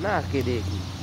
Não, aquele aqui.